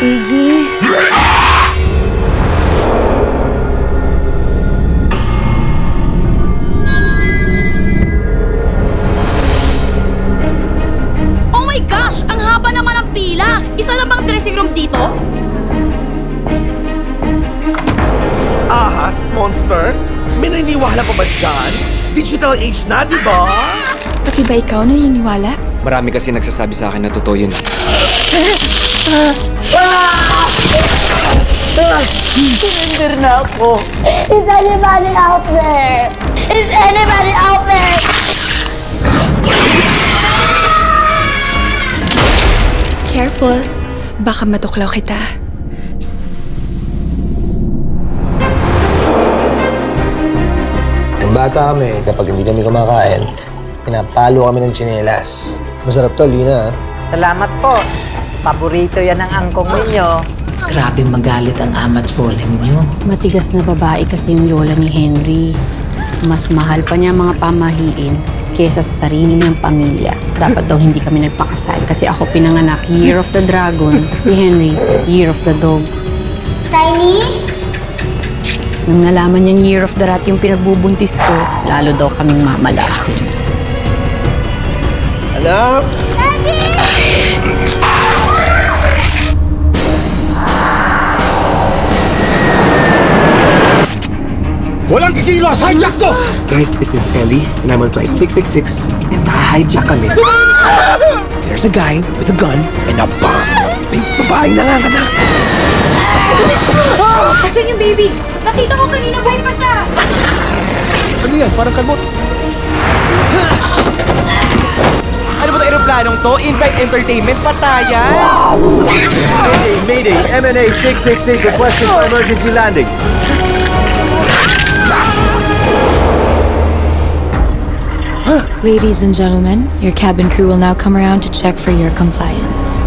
Iggy. Oh my gosh! Ang haba naman ng pila! Isa lang bang dressing room dito? Ahas, monster? May naniniwala pa ba dyan? Digital age na, di ba? Pati ba ikaw naniniwala? Marami kasi nagsasabi sa akin na totoo yun. Surrender na ako. Is anybody out there? Is anybody out there? Careful. Baka matuklaw kita. Nung bata kami, kapag hindi kami kumakain, pinapalo kami ng tsinelas. Masarap to, Lina. ah. Salamat po. Paborito yan ng angkong ninyo. Grabe magalit ang ama at niyo. Matigas na babae kasi yung lola ni Henry. Mas mahal pa niya ang mga pamahiin kesa sa sarili niyang pamilya. Dapat daw hindi kami nagpakasal kasi ako pinanganak Year of the Dragon, si Henry, Year of the Dog. Tiny? Nung nalaman niyang Year of the Rat yung pinagbubuntis ko, lalo daw kaming mamalasin. Anak! Walang kikilos! Hijack to! Guys, this is Ellie, and I'm on flight 666, and naka-hijack kami. There's a guy with a gun and a bomb. May babaeng nanganganak. Asan yung baby? Nakita ko kanina buhay pa siya! Ano yan? Parang kalmot. Ano ba ito aeroplanong to? In-flight entertainment patayan? Mayday, MNA 666 requesting for emergency landing. Ladies and gentlemen, your cabin crew will now come around to check for your compliance.